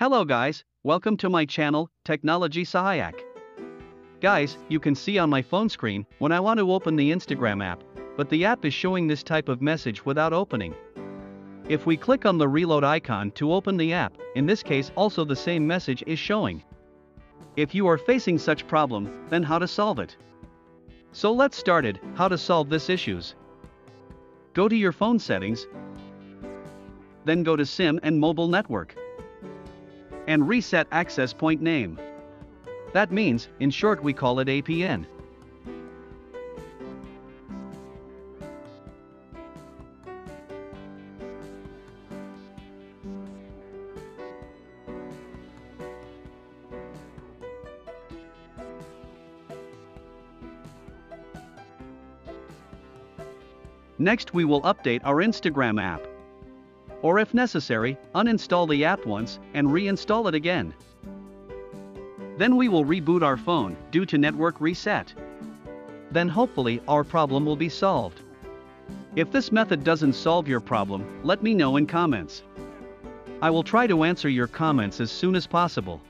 Hello guys, welcome to my channel, Technology Sahayak. Guys, you can see on my phone screen when I want to open the Instagram app, but the app is showing this type of message without opening. If we click on the reload icon to open the app, in this case also the same message is showing. If you are facing such problem, then how to solve it? So let's started, how to solve this issues. Go to your phone settings, then go to SIM and mobile network. And reset access point name. That means, in short we call it APN. Next we will update our Instagram app. Or if necessary, uninstall the app once and reinstall it again. Then we will reboot our phone due to network reset. Then hopefully our problem will be solved. If this method doesn't solve your problem, let me know in comments. I will try to answer your comments as soon as possible.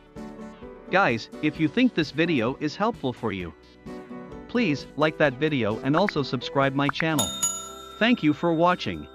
Guys, if you think this video is helpful for you, please like that video and also subscribe my channel. Thank you for watching.